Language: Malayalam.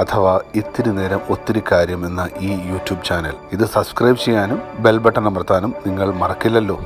അഥവാ ഇത്തിരി നേരം ഒത്തിരി കാര്യം എന്ന ഈ യൂട്യൂബ് ചാനൽ. ഇത് സബ്സ്ക്രൈബ് ചെയ്യാനും ബെൽ ബട്ടൺ അമർത്താനും നിങ്ങൾ മറക്കില്ലല്ലോ.